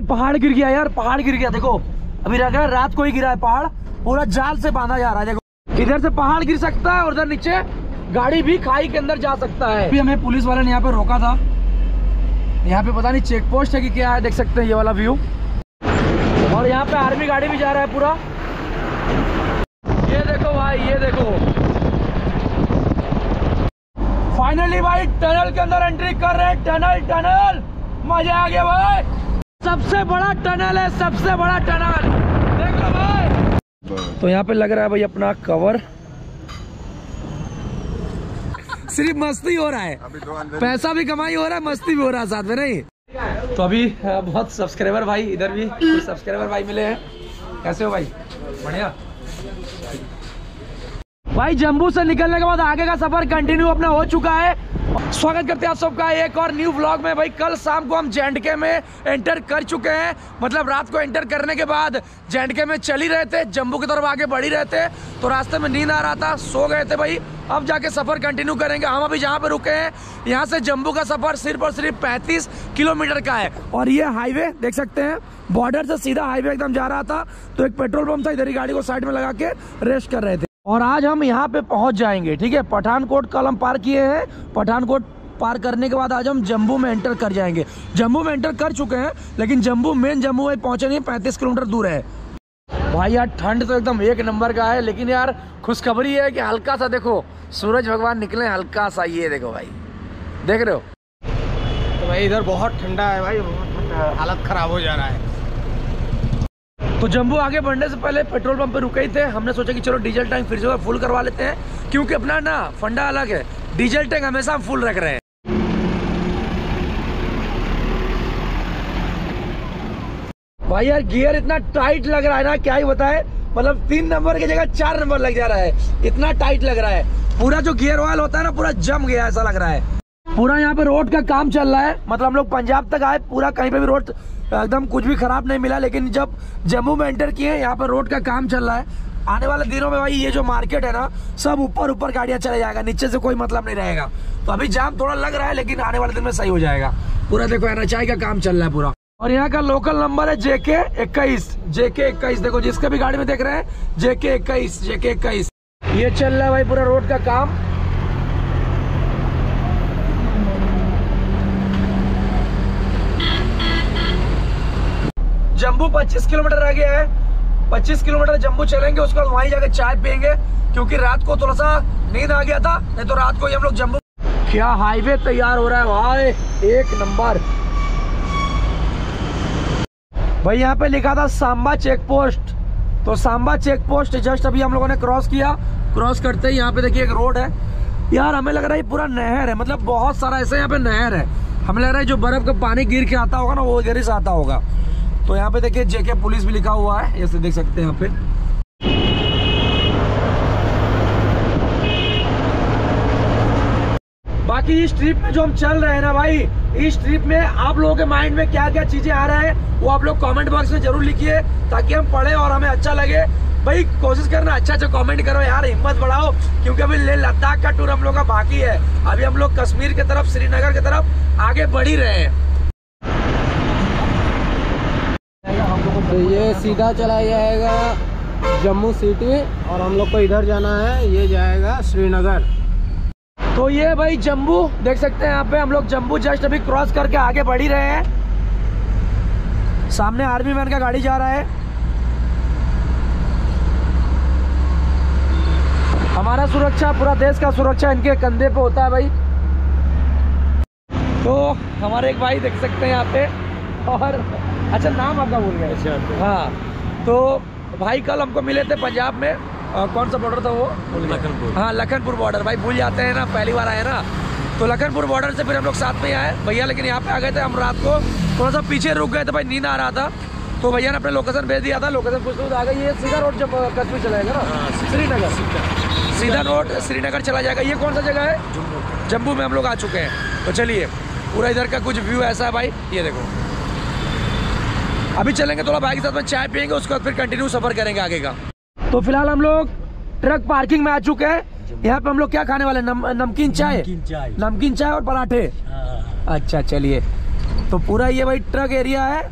पहाड़ गिर गया यार, पहाड़ गिर गया, देखो। अभी लग रहा रात को ही गिरा है पहाड़, पूरा जाल से बांधा जा रहा है, देखो। इधर से पहाड़ गिर सकता है, और उधर नीचे गाड़ी भी खाई के अंदर जा सकता है। अभी हमें पुलिस वाले ने यहाँ पे रोका था। यहाँ पे पता नहीं चेक पोस्ट है कि क्या है, देख सकते हैं ये वाला व्यू और यहाँ पे आर्मी गाड़ी भी जा रहा है पूरा। ये देखो भाई, ये देखो। फाइनली भाई टनल के अंदर एंट्री कर रहे हैं टनल टनल मज़ा आ गया भाई। सबसे बड़ा टनल है सबसे बड़ा टनल। देख लो भाई। तो यहाँ पे लग रहा है भाई अपना कवर सिर्फ़ मस्ती हो रहा है। अभी तो पैसा भी कमाई हो रहा है मस्ती भी हो रहा है साथ में नहीं? तो अभी बहुत सब्सक्राइबर भाई इधर भी सब्सक्राइबर भाई मिले हैं। कैसे हो भाई? बढ़िया। भाई जम्मू से निकलने के बाद आगे का सफ़र कंटिन्यू अपना हो चुका है। स्वागत करते हैं आप सबका एक और न्यू व्लॉग में। भाई, कल शाम को हम जेंडके में एंटर कर चुके हैं। मतलब रात को एंटर करने के बाद जेंडके में चल ही रहे थे, जम्मू की तरफ़ आगे बढ़ ही रहे थे। तो रास्ते में नींद आ रहा था, सो गए थे भाई। अब जाके सफ़र कंटिन्यू करेंगे। हम अभी जहाँ पे रुके हैं, यहाँ से जम्मू का सफ़र सिर्फ़ और सिर्फ़ 35 किलोमीटर का है। और ये हाईवे देख सकते हैं बॉर्डर से सीधा हाईवे एकदम जा रहा था। तो एक पेट्रोल पंप था, इधर ही गाड़ी को साइड में लगा के रेस्ट कर रहे थे। और आज हम यहाँ पे पहुँच जाएँगे, ठीक है? पठानकोट कल हम पार किए हैं। पठानकोट पार करने के बाद आज हम जम्मू में एंटर कर जाएँगे। जम्मू में एंटर कर चुके हैं, लेकिन जम्मू मेन जम्मू में पहुँचे नहीं, पैंतीस किलोमीटर दूर है। भाई, यार, ठंड तो एकदम एक नंबर का है, लेकिन यार, खुशखबरी है कि हल्का सा देखो, सूरज भगवान निकले हल्का सा ये देखो भाई। देख रहे हो? तो भाई, इधर बहुत ठंडा है भाई, बहुत ठंडा हालत खराब हो जा रहा है। तो जम्मू आगे बढ़ने से पहले पेट्रोल पंप पे रुके ही थे। हमने सोचा कि चलो डीजल टैंक फिर से फुल करवा लेते हैं, क्योंकि अपना ना फंडा अलग है। डीजल टैंक हमेशा हम फुल रख रहे हैं। भाई यार, गियर इतना टाइट लग रहा है ना, क्या ही बताए? मतलब तीन नंबर की जगह चार नंबर लग जा रहा है। इतना टाइट लग रहा है। पूरा जो गियर ऑयल होता है ना, पूरा जम गया ऐसा लग रहा है। पूरा यहाँ पे रोड का काम चल रहा है। मतलब हम लोग पंजाब तक आए, पूरा कहीं पे भी रोड एकदम कुछ भी खराब नहीं मिला, लेकिन जब जम्मू में एंटर किए, यहाँ पर रोड का काम चल रहा है। आने वाले दिनों में भाई, ये जो मार्केट है ना, सब ऊपर ऊपर गाड़ियाँ चले जाएगा, नीचे से कोई मतलब नहीं रहेगा। तो अभी जाम थोड़ा लग रहा है, लेकिन आने वाले दिन में सही हो जाएगा। पूरा देखो एनएचआई का काम चल रहा है पूरा। और यहाँ का लोकल नंबर है जेके इक्कीस। जेके इक्कीस, देखो, जिसके भी गाड़ी में देख रहे हैं जेके इक्कीस जेके इक्कीस। ये चल रहा है भाई पूरा रोड का काम। जम्मू 25 किलोमीटर गया है। 25 किलोमीटर जम्मू चलेंगे, उसके बाद वहीं जाके चाय पियेंगे, क्योंकि रात को थोड़ा सा नींद आ गया था, नहीं तो रात को ही हम लोग जम्मू क्या हाईवे तैयार हो रहा है भाई? एक नंबर। भाई, यहाँ पे लिखा था सांबा चेक पोस्ट तो सांबा चेक पोस्ट जस्ट अभी हम लोगों ने क्रॉस किया। क्रॉस करते ही यहाँ पे देखिए एक रोड है। यार, हमें लग रहा है पूरा नहर है। मतलब बहुत सारा ऐसे यहाँ पे नहर है। हमें लग रहा है जो बर्फ़ का पानी गिर के आता होगा ना, वो ही से आता होगा। तो यहाँ पे देखिए जेके पुलिस भी लिखा हुआ है, ऐसे देख सकते हैं यहाँ पे बाकी इस ट्रिप में जो हम चल रहे हैं ना भाई, इस ट्रिप में आप लोगों के माइंड में क्या क्या चीज़ें आ रहा है, वो आप लोग कमेंट बॉक्स में ज़रूर लिखिए, ताकि हम पढ़े और हमें अच्छा लगे। भाई, कोशिश करना अच्छा अच्छा कमेंट करो यार, हिम्मत बढ़ाओ, क्योंकि अभी ले लद्दाख का टूर हम लोग का बाकी है। अभी हम लोग कश्मीर की तरफ़, श्रीनगर की तरफ़ आगे बढ़ ही रहे हैं तो ये सीधा चला जाएगा जम्मू सिटी और हम लोग को इधर जाना है, ये जाएगा श्रीनगर। तो ये भाई जम्मू, देख सकते हैं यहाँ पे हम लोग जम्मू जस्ट अभी क्रॉस करके आगे बढ़ ही रहे हैं। सामने आर्मी मैन का गाड़ी जा रहा है। हमारा सुरक्षा, पूरा देश का सुरक्षा इनके कंधे पे होता है भाई। तो हमारे एक भाई देख सकते हैं यहाँ पे, और अच्छा नाम आपका भूल गए। अच्छा हाँ तो भाई कल हमको मिले थे पंजाब में अ, कौन सा बॉर्डर था वो? लखनपुर। हाँ लखनपुर बॉर्डर भाई भूल जाते हैं ना पहली बार आए ना। तो लखनपुर बॉर्डर से फिर हम लोग साथ में आए। भैया लेकिन यहाँ पे आ गए थे हम रात को थोड़ा सा पीछे रुक गए थे भाई नींद आ रहा था। तो भैया ने अपने लोकेशन भेज दिया था। लोकेशन कुछ आ गई ये सीधा रोड जब कश्मीर चला जाएगा ना? श्रीनगर। सीधा। रोड श्रीनगर चला जाएगा। ये कौन सा जगह है? जम्मू। में हम लोग आ चुके हैं। तो चलिए पूरा इधर का कुछ व्यू ऐसा है भाई। ये देखो। अभी चलेंगे थोड़ा भाई के साथ में चाय पियेंगे उसके बाद फिर कंटिन्यू सफ़र करेंगे आगे का। तो फ़िलहाल हम लोग ट्रक पार्किंग में आ चुके हैं। यहाँ पे हम लोग क्या खाने वाले नम, नमकीन चाय? चाय। नमकीन चाय और पराठे। अच्छा चलिए। तो पूरा ये भाई ट्रक एरिया है।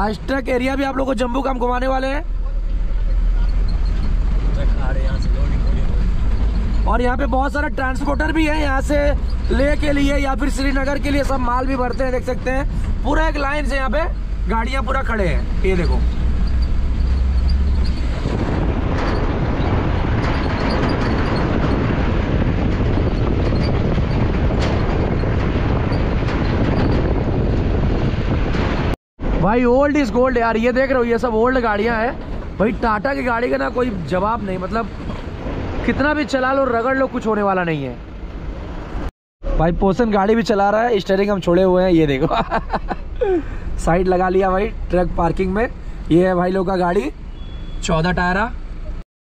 आज ट्रक एरिया भी आप लोग को जम्मू का हम घुमाने वाले हैं। और यहाँ पे बहुत सारा ट्रांसपोर्टर भी है यहाँ से ले के लिए या फिर श्रीनगर के लिए सब माल भी भरते हैं देख सकते हैं। पूरा एक लाइन से यहाँ पे। गाड़ियाँ पूरा खड़े हैं, ये देखो। भाई ओल्ड इज़ गोल्ड यार, ये देख रहे हो, ये सब ओल्ड गाड़ियाँ हैं। भाई टाटा की गाड़ी का ना कोई जवाब नहीं मतलब कितना भी चला लो, रगड़ लो, कुछ होने वाला नहीं है। भाई पोसन गाड़ी भी चला रहा है स्टेरिंग हम छोड़े हुए हैं, ये देखो। साइड लगा लिया भाई ट्रक पार्किंग में। ये है भाई लोग का गाड़ी चौदह टायरा।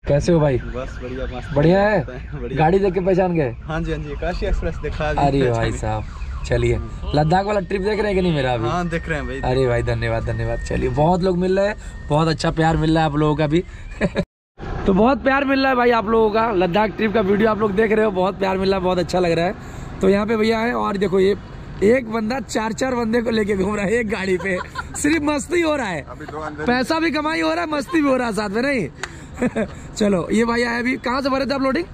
कैसे हो भाई? बस बढ़िया मस्त। बढ़िया है? बढ़िया। गाड़ी देख के पहचान गए? हाँ जी हाँ जी काशी एक्सप्रेस दिखा अरे भाई साहब चलिए। लद्दाख वाला ट्रिप देख रहे हैं कि नहीं मेरा अभी? हाँ दिख रहे हैं भाई। अरे भाई धन्यवाद धन्यवाद। चलिए बहुत लोग मिल रहे हैं बहुत अच्छा प्यार मिल रहा है आप लोगों का भी। तो बहुत प्यार मिल रहा है भाई आप लोगों का। लद्दाख ट्रिप का वीडियो आप लोग देख रहे हो बहुत प्यार मिल रहा है बहुत अच्छा लग रहा है। तो यहाँ पे भैया है और देखो ये एक बंदा चार चार बंदे को लेके घूम रहा है एक गाड़ी पे। सिर्फ़ मस्ती हो रहा है। पैसा भी कमाई हो रहा है मस्ती भी हो रहा है साथ में नहीं? चलो ये भाई आए अभी। कहाँ से भरे थे आप लोडिंग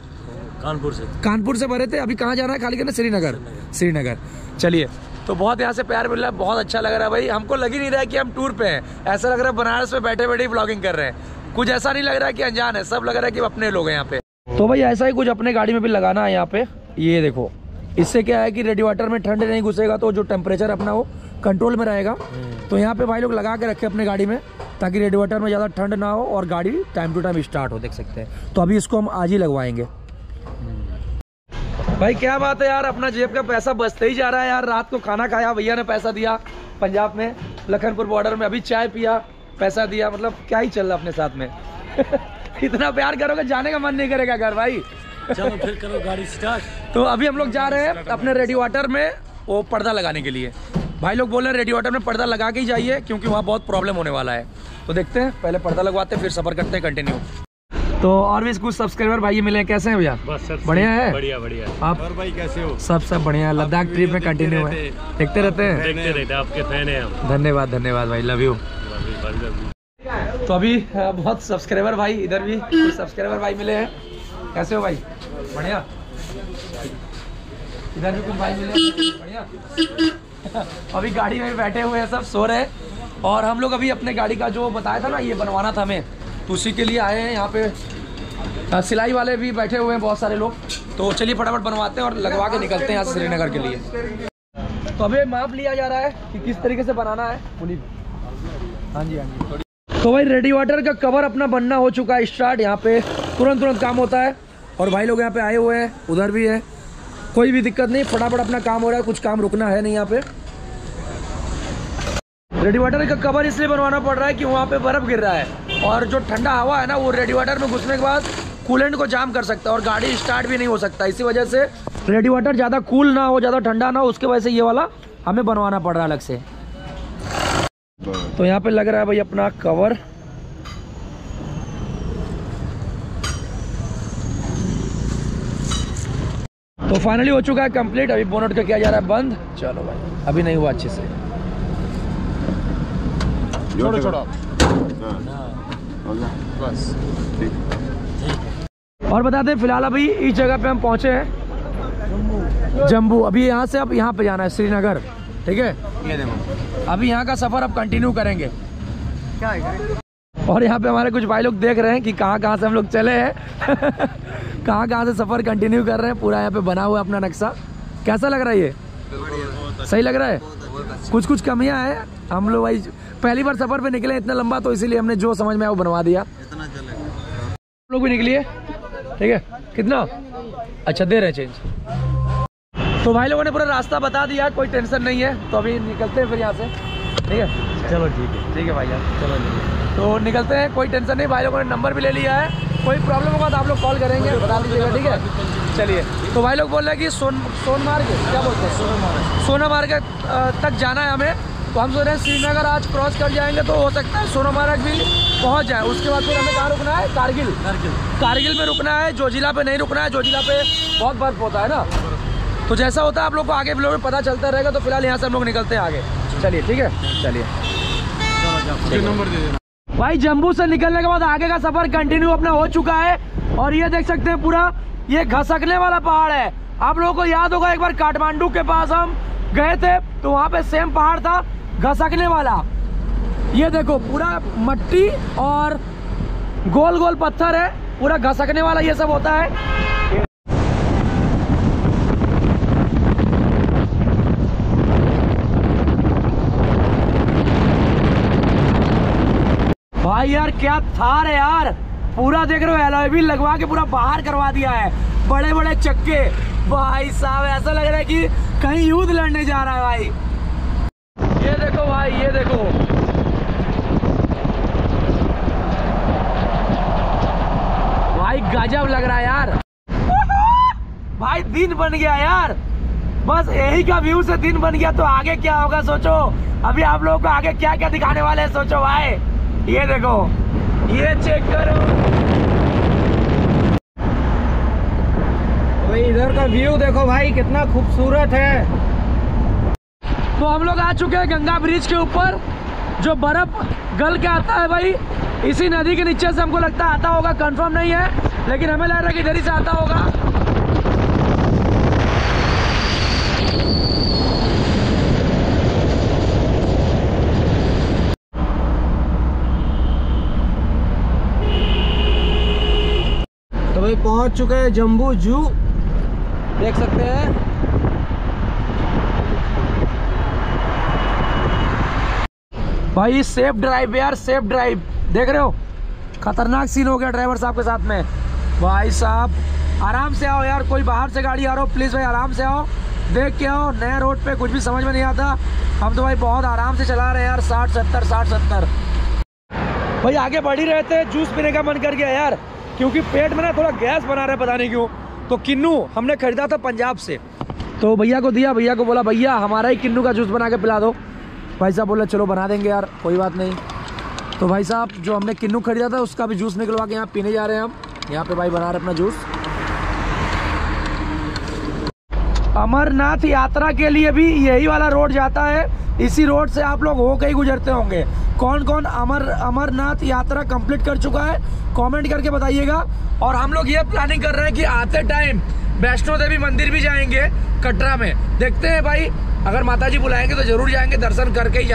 कानपुर से। कानपुर से भरे थे। अभी कहाँ जाना है खाली करना? श्रीनगर। श्रीनगर। चलिए तो बहुत यहाँ से प्यार मिल रहा है बहुत अच्छा लग रहा है भाई। हमको लग ही नहीं रहा है कि हम टूर पे हैं। ऐसा लग रहा है बनारस में बैठे बैठे ब्लॉगिंग कर रहे हैं। कुछ ऐसा नहीं लग रहा है कि अनजान है सब लग रहा है कि अपने लोग हैं यहाँ पे। तो भाई ऐसा ही कुछ अपने गाड़ी में भी लगाना है यहाँ पे। ये देखो इससे क्या है कि रेडिएटर में ठंड नहीं घुसेगा तो जो टेम्परेचर अपना वो कंट्रोल में रहेगा। तो यहाँ पे भाई लोग लगा के रखे अपने गाड़ी में ताकि रेडिएटर में ज़्यादा ठंड ना हो और गाड़ी टाइम टू टाइम स्टार्ट हो देख सकते हैं। तो अभी इसको हम आज ही लगवाएँगे। भाई क्या बात है यार अपना जेब का पैसा बचते ही जा रहा है यार। रात को खाना खाया भैया ने पैसा दिया पंजाब में लखनपुर बॉर्डर में अभी चाय पिया पैसा दिया मतलब क्या ही चल रहा अपने साथ में। इतना प्यार करोगे जाने का मन नहीं करेगा घर भाई। चलो फिर करो गाड़ी स्टार्ट तो अभी हम लोग जा रहे हैं अपने रेडी वाटर में वो पर्दा लगाने के लिए। भाई लोग बोल रहे हैं रेडी वाटर में पर्दा लगा के ही जाइए क्योंकि वहाँ बहुत प्रॉब्लम होने वाला है। तो देखते हैं पहले पर्दा लगवाते हैं फिर सफ़र करते हैं कंटिन्यू तो और भी कुछ सब्सक्राइबर भाई मिले हैं कैसे हैं भैया? बढ़िया है? बढ़िया बढ़िया। आप और भाई कैसे हो? सब सब बढ़िया है। लद्दाख ट्रिप में कंटिन्यू है। देखते रहते हैं? देखते रहते हैं आपके फ़ैन है हम। धन्यवाद धन्यवाद भाई लव यू तो अभी बहुत सब्सक्राइबर भाई इधर भी कुछ सब्सक्राइबर भाई मिले हैं। कैसे हो भाई? बढ़िया। इधर भी कुछ भाई मिले? बढ़िया। अभी गाड़ी में बैठे हुए हैं, सब सो रहे हैं। और हम लोग अभी अपने गाड़ी का जो बताया था ना, ये बनवाना था हमें। तो उसी के लिए आए हैं यहाँ पे। सिलाई वाले भी बैठे हुए हैं, बहुत सारे लोग। तो चलिए फटाफट बनवाते हैं और लगवा के निकलते हैं यहाँ श्रीनगर के लिए। तो अभी माप लिया जा रहा है कि किस तरीके से बनाना है। पुलिस हाँ जी हाँ जी। तो भाई रेडी वाटर का कवर अपना बनना हो चुका है, स्टार्ट। यहाँ पे तुरंत तुरंत काम होता है। और भाई लोग यहाँ पे आए हुए हैं, उधर भी है। कोई भी दिक्कत नहीं, फटाफट अपना काम हो रहा है, कुछ काम रुकना है नहीं यहाँ पे। रेडी वाटर का कवर इसलिए बनवाना पड़ रहा है कि वहाँ पे बर्फ़ गिर रहा है। और जो ठंडा हवा है ना, वो रेडी वाटर में घुसने के बाद कूलेंट को जाम कर सकता है और गाड़ी स्टार्ट भी नहीं हो सकता। इसी वजह से रेडी वाटर ज़्यादा कूल ना हो, ज़्यादा ठंडा ना हो, उसके वजह से ये वाला हमें बनवाना पड़ रहा है अलग से। तो यहाँ पे लग रहा है भाई अपना कवर तो फाइनली हो चुका है कंप्लीट अभी बोनट का किया जा रहा है बंद। चलो भाई अभी नहीं हुआ अच्छे से। छोड़ो छोड़ो बस। और बता दें फ़िलहाल अभी इस जगह पे हम पहुँचे हैं। जम्मू। अभी यहाँ से अब यहाँ पे जाना है श्रीनगर। ठीक है? अभी यहाँ का सफ़र अब कंटिन्यू करेंगे। क्या है? और यहाँ पे हमारे कुछ भाई लोग देख रहे हैं कि कहाँ कहाँ से हम लोग चले हैं। कहाँ कहाँ से सफ़र कंटिन्यू कर रहे हैं? पूरा यहाँ पे बना हुआ अपना नक्शा। कैसा लग रहा है ये? सही लग रहा है? कुछ कुछ कमियाँ है? हम लोग भाई पहली बार सफ़र पे निकले इतना लंबा तो इसीलिए हमने जो समझ में आया वो बनवा दिया। लोग भी निकलिए। ठीक है? कितना? अच्छा दे रहे हैं चेंज तो भाई लोगों ने पूरा रास्ता बता दिया कोई टेंशन नहीं है। तो अभी निकलते हैं फिर यहाँ से। ठीक है? चलो ठीक है। ठीक है भाई यार चलो। तो निकलते हैं कोई टेंशन नहीं। भाई लोगों ने नंबर भी ले लिया है। कोई प्रॉब्लम होगा तो आप लोग कॉल करेंगे बता दीजिएगा ठीक है? चलिए। तो भाई लोग बोल रहे हैं कि सोन सोनमार्ग क्या बोलते हैं? सोनामार्ग। सोनामार्ग तक जाना है हमें। तो हम सोच रहे हैं श्रीनगर आज क्रॉस कर जाएँगे तो हो सकता है सोनामार्ग भी पहुँच जाए। उसके बाद फिर हमें कहाँ रुकना है? कारगिल। कारगिल। में रुकना है जोजिला पे नहीं रुकना है जोजिला पे बहुत बर्फ़ होता है ना? तो जैसा होता है आप लोग को आगे ब्लॉग में पता चलता रहेगा तो फ़िलहाल यहाँ से हम लोग निकलते हैं आगे। चलिए ठीक है? चलिए नंबर दे देना। भाई, जम्मू से निकलने के बाद आगे का सफ़र कंटिन्यू अपना हो चुका है। और ये देख सकते हैं पूरा, ये घसकने वाला पहाड़ है। आप लोगों को याद होगा, एक बार काठमांडू के पास हम गए थे तो वहाँ पे सेम पहाड़ था, घसकने वाला। ये देखो, पूरा मट्टी और गोल गोल पत्थर है, पूरा घसकने वाला ये सब होता है। भाई यार, क्या थार है यार। पूरा देख रहे हो व्हील लगवा के पूरा बाहर करवा दिया है। बड़े बड़े चक्के। भाई साहब, ऐसा लग रहा है कि कहीं युद्ध लड़ने जा रहा है भाई। ये देखो भाई, ये देखो। भाई, गजब लग रहा है यार। भाई, दिन बन गया यार। बस यही का व्यू से दिन बन गया तो आगे क्या होगा सोचो। अभी आप लोगों को आगे क्या क्या दिखाने वाले हैं, सोचो भाई। ये देखो, ये चेक करो। भाई, इधर का व्यू देखो भाई, कितना खूबसूरत है। तो हम लोग आ चुके हैं गंगा ब्रिज के ऊपर, जो बर्फ़ गल के आता है भाई। इसी नदी के नीचे से हमको लगता आता होगा कंफर्म नहीं है, लेकिन हमें लग रहा है कि इधर ही से आता होगा। भाई पहुँच चुके हैं जम्बू जू। देख सकते हैं। भाई सेफ़ ड्राइव यार सेफ़ ड्राइव देख रहे हो? खतरनाक सीन हो गया ड्राइवर साहब के साथ में। भाई साहब, आराम से आओ यार, कोई बाहर से गाड़ी आ रहा हो प्लीज़ भाई, आराम से आओ। देख के आओ, नए रोड पे कुछ भी समझ में नहीं आता। हम तो भाई बहुत आराम से चला रहे हैं यार, साठ, सत्तर साठ, सत्तर। भाई, आगे बढ़ ही रहे थे जूस पीने का मन कर गया यार। क्योंकि पेट में ना थोड़ा गैस बना रहा है पता नहीं क्यों। तो किन्नू, हमने खरीदा था पंजाब से। तो भैया को दिया, भैया को बोला, भैया, हमारा ही किन्नू का जूस बना के पिला दो। भाई साहब बोला, चलो बना देंगे यार, कोई बात नहीं। तो भाई साहब, जो हमने किन्नू खरीदा था, उसका भी जूस निकलवा के यहाँ पीने जा रहे हैं हम। यहाँ पे भाई बना रहे अपना जूस। अमरनाथ यात्रा के लिए भी यही वाला रोड जाता है। इसी रोड से आप लोग हो कहीं ही गुजरते होंगे। कौन कौन अमर, अमरनाथ यात्रा कंप्लीट कर चुका है कमेंट करके बताइएगा। और हम लोग ये प्लानिंग कर रहे हैं कि आते टाइम वैष्णो देवी मंदिर भी जाएँगे कटरा में। देखते हैं भाई, अगर माता जी बुलाएँगे तो ज़रूर जाएँगे, दर्शन करके ही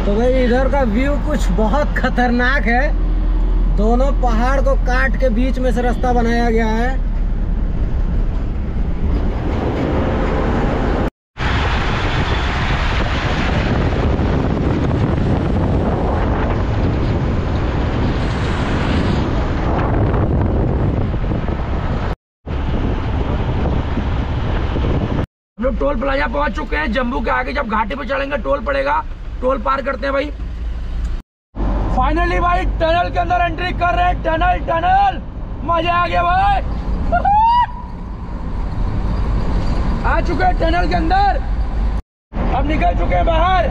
तो भाई इधर का व्यू कुछ बहुत खतरनाक है। दोनों पहाड़ को काट के बीच में से रास्ता बनाया गया है। टोल प्लाजा पहुँच चुके हैं। जम्मू के आगे जब घाटी पे चढ़ेंगे, टोल पड़ेगा। टोल पार करते हैं भाई। फाइनली भाई टनल के अंदर एंट्री कर रहे हैं। Tunnel tunnel. मज़ा आ गया भाई। आ चुके हैं टनल के अंदर। अब निकल चुके हैं बाहर।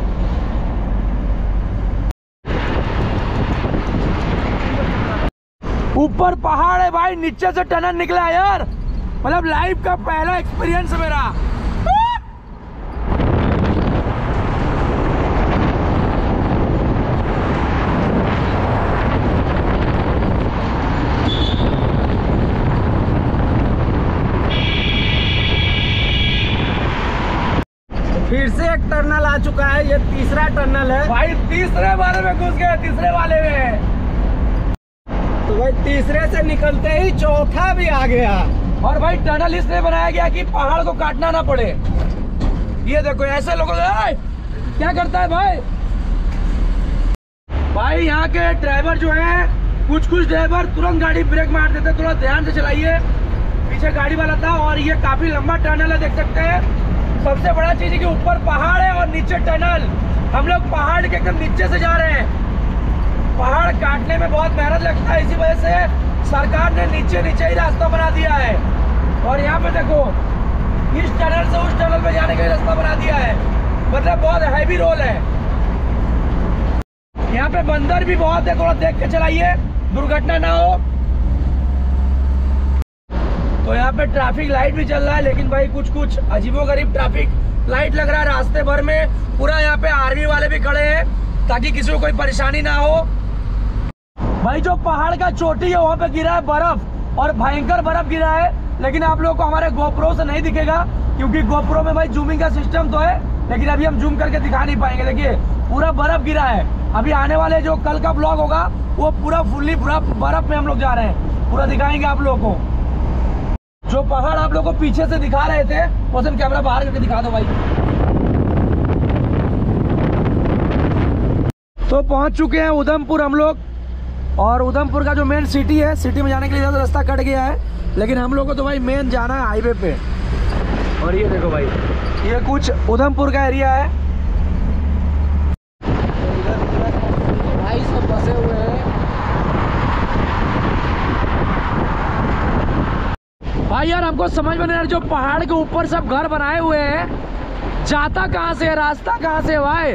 ऊपर पहाड़ है भाई, नीचे से टनल निकला यार। मतलब लाइफ का पहला एक्सपीरियंस मेरा। टनल आ चुका है ये तीसरा टर्नल है। भाई तीसरे वाले में घुस गए तीसरे वाले में। तो भाई तीसरे से निकलते ही चौथा भी आ गया। और भाई टनल इसलिए बनाया गया कि पहाड़ को काटना ना पड़े। ये देखो ऐसे लोगों क्या करता है भाई? भाई यहाँ के ड्राइवर जो है कुछ कुछ ड्राइवर तुरंत गाड़ी ब्रेक मार देते थोड़ा ध्यान से चलाइए। पीछे गाड़ी वाला था और ये काफ़ी लंबा टनल है देख सकते हैं। सबसे बड़ा चीज़ है कि ऊपर पहाड़ है और नीचे टनल। हम लोग पहाड़ के एकदम नीचे से जा रहे हैं। पहाड़ काटने में बहुत मेहनत लगता है, इसी वजह से सरकार ने नीचे नीचे ही रास्ता बना दिया है। और यहाँ पे देखो, इस टनल से उस टनल में जाने का रास्ता बना दिया है। मतलब बहुत हैवी रोल है। यहाँ पे बंदर भी बहुत है, थोड़ा देख के चलाइए। दुर्घटना ना हो। पे ट्रैफ़िक लाइट भी चल रहा है, लेकिन भाई कुछ कुछ अजीबो गरीब ट्रैफ़िक लाइट लग रहा है रास्ते भर में। पूरा यहाँ पे आर्मी वाले भी खड़े हैं, ताकि किसी को कोई परेशानी ना हो। भाई, जो पहाड़ का चोटी है, वहाँ पे गिरा है बर्फ़, और भयंकर बर्फ़ गिरा है, लेकिन आप लोगों को हमारे गोप्रो से नहीं दिखेगा, क्योंकि गोप्रो में भाई जूमिंग का सिस्टम तो है, लेकिन अभी हम जूम करके दिखा नहीं पाएँगे। देखिए, पूरा बर्फ़ गिरा है। अभी आने वाले जो कल का ब्लॉग होगा, वो पूरा फुल्ली पूरा बर्फ़ में हम लोग जा रहे हैं। पूरा दिखाएँगे आप लोगों को। जो पहाड़ आप लोग को पीछे से दिखा रहे थे मौसम कैमरा बाहर करके दिखा दो भाई। तो पहुँच चुके हैं उधमपुर हम लोग। और उधमपुर का जो मेन सिटी है सिटी में जाने के लिए ज़्यादा रास्ता कट गया है। लेकिन हम लोग को तो भाई मेन जाना है हाईवे पे। और ये देखो भाई, ये कुछ उधमपुर का एरिया है इधर पूरा भाई सब बसे हुए हैं भाई यार हमको समझ में नहीं जो पहाड़ के ऊपर सब घर बनाए हुए हैं, जाता कहाँ से है, रास्ता कहाँ से भाई?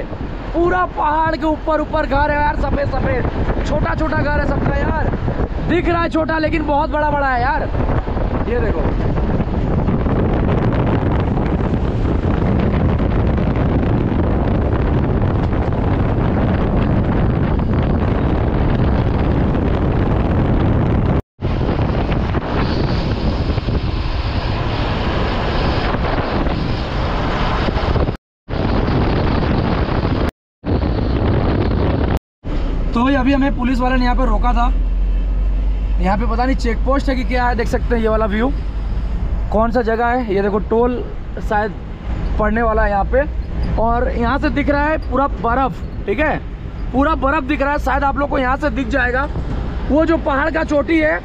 पूरा पहाड़ के ऊपर ऊपर घर है यार, सफ़ेद सफ़ेद। छोटा छोटा घर है सबका यार। दिख रहा है छोटा, लेकिन बहुत बड़ा बड़ा है यार ये देखो तो भाई अभी हमें पुलिस वाले ने यहाँ पे रोका था। यहाँ पे पता नहीं चेक पोस्ट है कि क्या है, देख सकते हैं ये वाला व्यू कौन सा जगह है? ये देखो, टोल शायद पड़ने वाला है यहाँ पे। और यहाँ से दिख रहा है पूरा बर्फ़, ठीक है? पूरा बर्फ़ दिख रहा है, शायद आप लोग को यहाँ से दिख जाएगा। वो जो पहाड़ का चोटी है,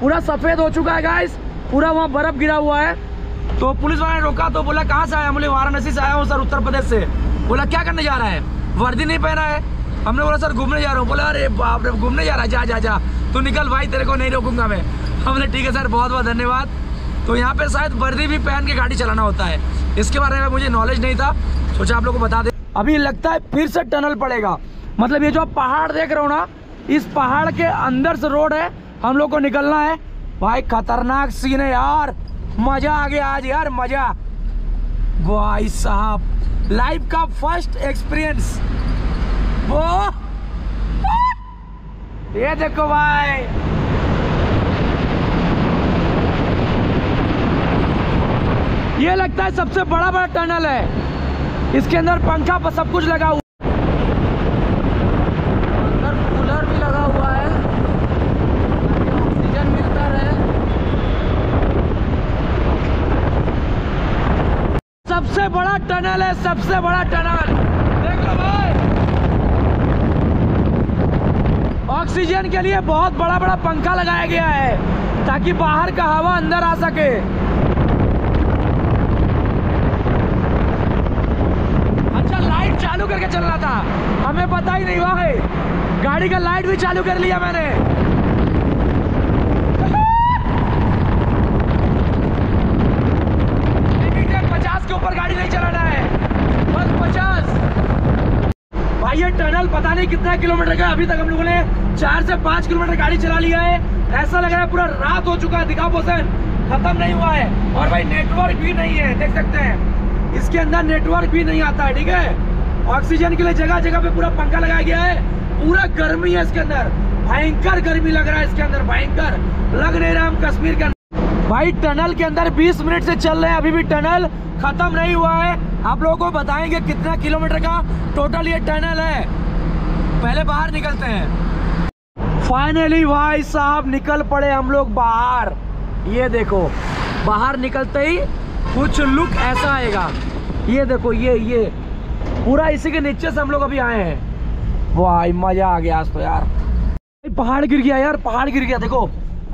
पूरा सफ़ेद हो चुका है गाइस पूरा वहाँ बर्फ़ गिरा हुआ है। तो पुलिस वाले ने रोका तो बोला, कहाँ से आया? बोले, वाराणसी से आया हूँ, सर, उत्तर प्रदेश से। बोला, क्या करने जा रहा है? वर्दी नहीं पहना है? हमने बोला, सर, घूमने जा रहा हूँ। बोला, अरे बाप रे, घूमने जा रहा जा जा जा। तू निकल भाई, तेरे को नहीं रोकूँगा मैं। हमने, ठीक है, सर बहुत बहुत धन्यवाद। तो यहाँ पे शायद वर्दी भी पहन के गाड़ी चलाना होता है। इसके बारे में मुझे नॉलेज नहीं था। सोचा आप लोग को बता दे। अभी लगता है फिर से टनल पड़ेगा। मतलब ये जो आप पहाड़ देख रहे हो ना, इस पहाड़ के अंदर से रोड है। हम लोग को निकलना है। भाई, खतरनाक सीन है यार। मज़ा आ गया आज यार, मज़ा। भाई साहब लाइफ का फ़र्स्ट एक्सपीरियंस वो। ये देखो भाई। ये लगता है सबसे बड़ा बड़ा टनल है। इसके अंदर पंखा पर सब कुछ लगा हुआ अंदर कूलर भी लगा हुआ है। ऑक्सीजन मिलता रहे। सबसे बड़ा टनल है सबसे बड़ा टनल देख लो भाई ऑक्सीजन के लिए बहुत बड़ा बड़ा पंखा लगाया गया है, ताकि बाहर का हवा अंदर आ सके। अच्छा लाइट चालू करके चल रहा था। हमें पता ही नहीं हुआ है गाड़ी का लाइट भी चालू कर लिया मैंने लिमिटेड पचास के ऊपर गाड़ी नहीं चलाना है बस पचास टनल पता नहीं कितना किलोमीटर का अभी तक हम लोगों ने चार से पाँच किलोमीटर गाड़ी चला लिया है। ऐसा लग रहा है पूरा रात हो चुका है। दिखा पोषण खत्म नहीं हुआ है। और भाई नेटवर्क भी नहीं है। देख सकते हैं। इसके अंदर नेटवर्क भी नहीं आता है, ठीक है? ऑक्सीजन के लिए जगह जगह पे पूरा पंखा लगाया गया है। पूरा गर्मी है इसके अंदर। भयंकर गर्मी लग रहा है इसके अंदर, भयंकर। लग नहीं रहा हम कश्मीर के अंदर। भाई टनल के अंदर 20 मिनट से चल रहे हैं। अभी भी टनल खत्म नहीं हुआ है। आप लोगों को बताएँगे कितना किलोमीटर का टोटल ये टनल है। पहले बाहर निकलते हैं। फाइनली भाई साहब, निकल पड़े हम लोग बाहर। ये देखो, बाहर निकलते ही कुछ लुक ऐसा आएगा। ये देखो, ये ये। पूरा इसी के नीचे से हम लोग अभी आए हैं। वाह मज़ा आ गया आज तो यार। पहाड़ गिर गया यार, पहाड़ गिर गया। देखो,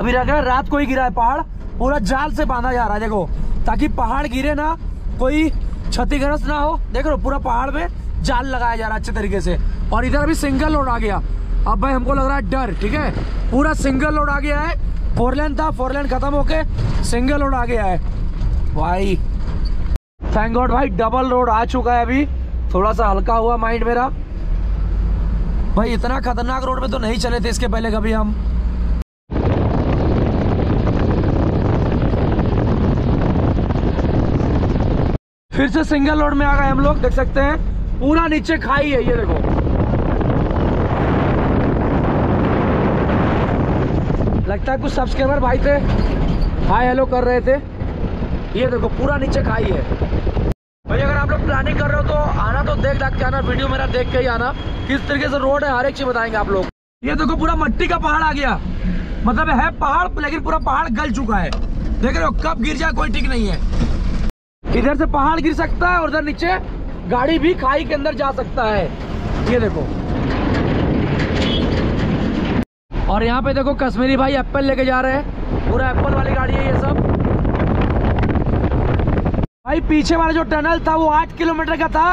अभी रहा है रात को ही गिरा है पहाड़। पूरा जाल से बांधा जा रहा है, देखो। ताकि पहाड़ गिरे ना, कोई क्षतिग्रस्त ना हो। देख लो पूरा पहाड़ में जाल लगाया जा रहा है अच्छे तरीके से। और इधर अभी सिंगल लोड आ गया। अब भाई हमको लग रहा है डर, ठीक है? पूरा सिंगल लोड आ गया है। फोर लेन था, फोर लेन खत्म होके सिंगल लोड आ गया है। भाई थैंक गॉड भाई डबल रोड आ चुका है अभी। थोड़ा सा हल्का हुआ माइंड मेरा। भाई, इतना खतरनाक रोड पे तो नहीं चले थे इसके पहले कभी हम। फिर से सिंगल रोड में आ गए हम लोग, देख सकते हैं। पूरा नीचे खाई है ये देखो। लगता है कुछ सब्सक्राइबर भाई थे। हाय हेलो कर रहे थे। ये देखो, पूरा नीचे खाई है। भाई, अगर आप लोग प्लानिंग कर रहे हो तो आना तो देख देख के आना वीडियो मेरा देख के ही आना। किस तरीके से रोड है, हर एक चीज़ बताएँगे आप लोग। ये देखो, पूरा मट्टी का पहाड़ आ गया। मतलब है पहाड़, लेकिन पूरा पहाड़ गल चुका है। देख रहे हो, कब गिर जाए, कोई ठीक नहीं है। इधर से पहाड़ गिर सकता है, और उधर नीचे गाड़ी भी खाई के अंदर जा सकता है। ये देखो। और यहाँ पे देखो कश्मीरी भाई एप्पल लेके जा रहे हैं। पूरा एप्पल वाली गाड़ी है ये सब। भाई पीछे वाला जो टनल था वो आठ किलोमीटर का था।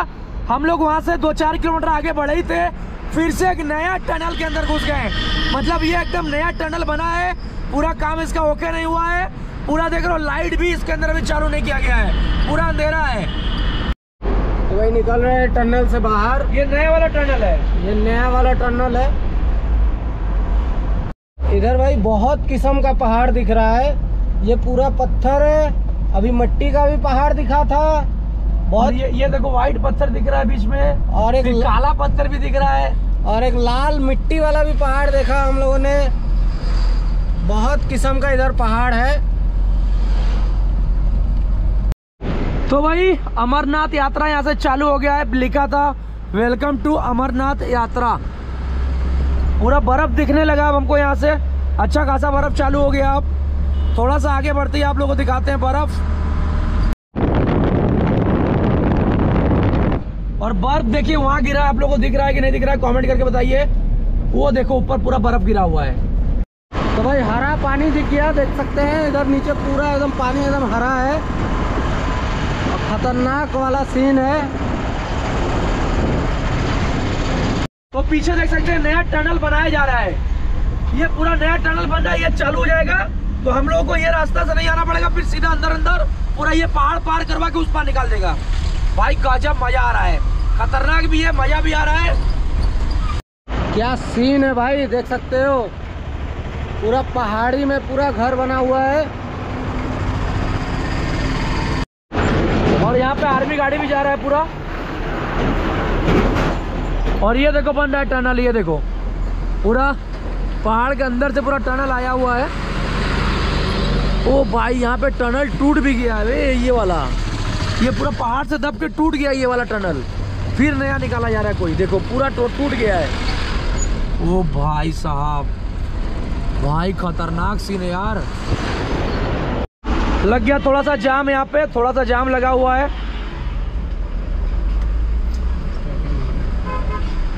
हम लोग वहाँ से दो चार किलोमीटर आगे बढ़े ही थे। फिर से एक नया टनल के अंदर घुस गए। मतलब ये एकदम नया टनल बना है। पूरा काम इसका ओके नहीं हुआ है। पूरा देख रहे हो लाइट भी इसके अंदर अभी चालू नहीं किया गया है। पूरा अंधेरा है। तो वही निकल रहे हैं टनल से बाहर। ये नया वाला टनल है। ये नया वाला टनल है। इधर भाई बहुत किस्म का पहाड़ दिख रहा है। ये पूरा पत्थर है। अभी मिट्टी का भी पहाड़ दिखा था। बहुत ये ये देखो व्हाइट पत्थर दिख रहा है बीच में। और एक काला पत्थर भी दिख रहा है। और एक लाल मिट्टी वाला भी पहाड़ देखा हम लोगों ने। बहुत किस्म का इधर पहाड़ है। तो भाई अमरनाथ यात्रा यहाँ से चालू हो गया है। लिखा था वेलकम टू अमरनाथ यात्रा। पूरा बर्फ़ दिखने लगा अब हमको यहाँ से। अच्छा खासा बर्फ़ चालू हो गया अब। थोड़ा सा आगे बढ़ते ही आप लोगों को दिखाते हैं बर्फ़। और बर्फ़ देखिए, वहाँ गिरा, आप लोगों को दिख रहा है कि नहीं दिख रहा है कमेंट करके बताइए। वो देखो, ऊपर पूरा बर्फ़ गिरा हुआ है। तो भाई हरा पानी दिख गया, देख सकते हैं, इधर नीचे पूरा एकदम पानी एकदम हरा है। खतरनाक वाला सीन है। तो पीछे देख सकते हैं, नया टनल बनाया जा रहा है। ये पूरा नया टनल बन रहा है, ये चालू हो जाएगा। तो हम लोगों को ये रास्ता से नहीं आना पड़ेगा, फिर सीधा अंदर अंदर पूरा ये पहाड़ पार करवा के उस पार निकाल देगा। भाई, गजब मज़ा आ रहा है। खतरनाक भी है, मज़ा भी आ रहा है। क्या सीन है भाई, देख सकते हो। पूरा पहाड़ी में पूरा घर बना हुआ है। और यहाँ पे आर्मी गाड़ी भी जा रहा है पूरा। और ये देखो बन रहा है टनल, ये देखो। पूरा पहाड़ के अंदर से पूरा टनल आया हुआ है। ओ भाई, यहाँ पे टनल टूट भी गया है ये वाला। ये पूरा पहाड़ से दब के टूट गया ये वाला टनल। फिर नया निकाला जा रहा है कोई। देखो, पूरा टूट गया है। ओ भाई साहब, भाई खतरनाक सीन है यार। लग गया थोड़ा सा जाम यहाँ पे, थोड़ा सा जाम लगा हुआ है।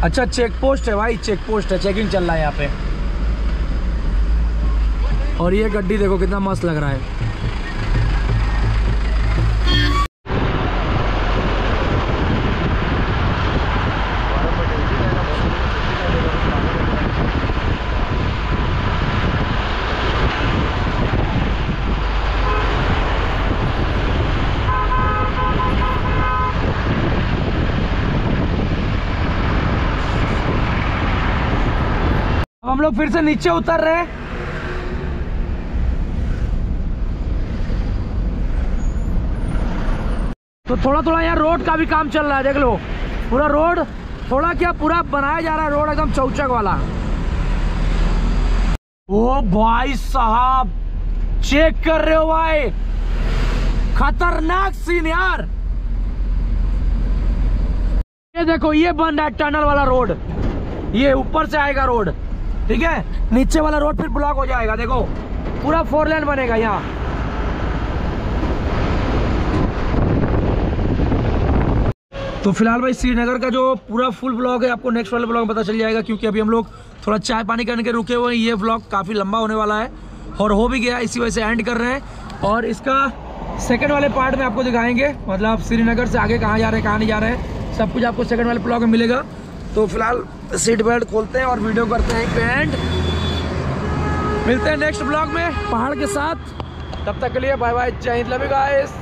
अच्छा चेक पोस्ट है भाई चेक पोस्ट है चेकिंग चल रहा है यहाँ पे। और ये गड्डी देखो कितना मस्त लग रहा है अब लोग फिर से नीचे उतर रहे हैं। तो थोड़ा थोड़ा यहाँ रोड का भी काम चल रहा है, देख लो। पूरा रोड, थोड़ा क्या पूरा बनाया जा रहा है रोड एकदम चौचक वाला। ओ भाई साहब चेक कर रहे हो भाई। खतरनाक सीन यार। ये देखो, ये बन रहा है टनल वाला रोड ये ऊपर से आएगा रोड ठीक है? नीचे वाला रोड फिर ब्लॉक हो जाएगा, देखो। पूरा फोर लेन बनेगा यहाँ। तो फ़िलहाल भाई, श्रीनगर का जो पूरा फुल ब्लॉग है, आपको नेक्स्ट वाले ब्लॉग में पता चल जाएगा, क्योंकि अभी हम लोग थोड़ा चाय पानी करने के रुके हुए हैं। ये ब्लॉग काफ़ी लंबा होने वाला है और हो भी गया, इसी वजह से एंड कर रहे हैं। और इसका सेकंड वाले पार्ट में आपको दिखाएँगे मतलब श्रीनगर से आगे कहाँ जा रहे हैं, कहाँ नहीं जा रहे हैं, सब कुछ आपको सेकंड वाले ब्लॉग में मिलेगा। तो फ़िलहाल सीट बेल्ट खोलते हैं और वीडियो करते हैं पे एंड मिलते हैं नेक्स्ट ब्लॉग में. पहाड़ के साथ. तब तक के लिए बाय बाय जय हिंद लव गाइस